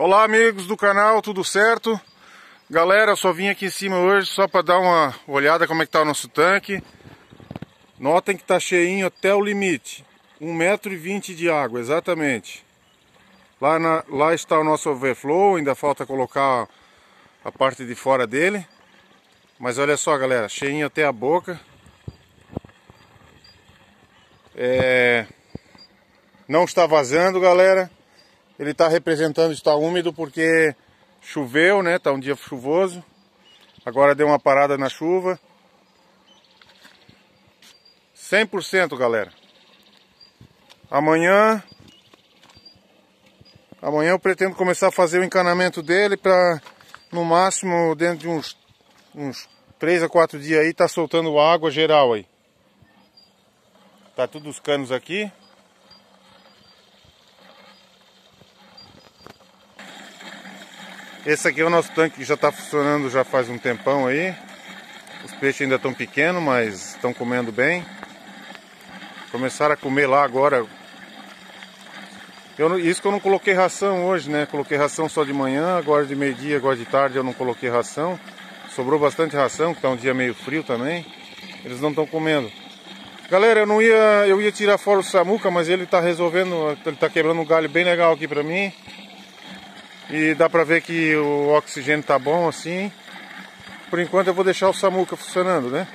Olá amigos do canal, tudo certo? Galera, eu só vim aqui em cima hoje só para dar uma olhada como é que tá o nosso tanque. Notem que tá cheinho até o limite. 1,20m de água, exatamente. Lá, na, lá está o nosso overflow, ainda falta colocar a parte de fora dele. Mas olha só galera, cheinho até a boca. É... Não está vazando galera. Ele está representando está úmido porque choveu, né? Tá um dia chuvoso. Agora deu uma parada na chuva. 100% galera. Amanhã Amanhã eu pretendo começar a fazer o encanamento dele para no máximo dentro de uns uns 3 a 4 dias aí tá soltando água geral aí. Tá tudo os canos aqui. Esse aqui é o nosso tanque que já está funcionando já faz um tempão aí. Os peixes ainda estão pequenos, mas estão comendo bem. Começaram a comer lá agora. Eu, isso que eu não coloquei ração hoje, né? Coloquei ração só de manhã, agora de meio-dia, agora de tarde eu não coloquei ração. Sobrou bastante ração, que está um dia meio frio também. Eles não estão comendo. Galera, eu não ia, eu ia tirar fora o Samuca, mas ele está resolvendo, ele está quebrando um galho bem legal aqui para mim. E dá pra ver que o oxigênio tá bom assim. Por enquanto eu vou deixar o Samuca funcionando, né?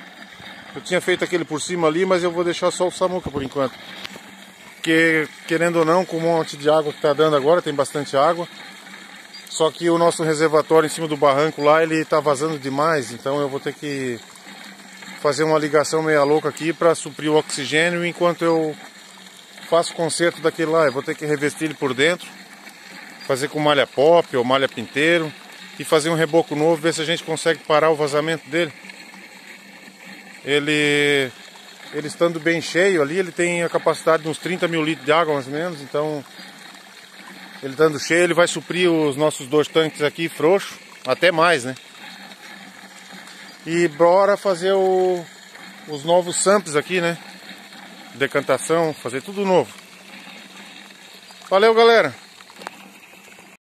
Eu tinha feito aquele por cima ali, mas eu vou deixar só o Samuca por enquanto. Porque, querendo ou não, com o monte de água que tá dando agora, tem bastante água. Só que o nosso reservatório em cima do barranco lá, ele tá vazando demais. Então eu vou ter que fazer uma ligação meia louca aqui para suprir o oxigênio enquanto eu faço o conserto daquele lá. Eu vou ter que revestir ele por dentro fazer com malha pop ou malha pinteiro e fazer um reboco novo, ver se a gente consegue parar o vazamento dele. Ele, ele estando bem cheio ali, ele tem a capacidade de uns 30 mil litros de água mais ou menos, então ele estando cheio ele vai suprir os nossos dois tanques aqui frouxos, até mais né. E bora fazer o, os novos samps aqui né, decantação, fazer tudo novo. Valeu galera!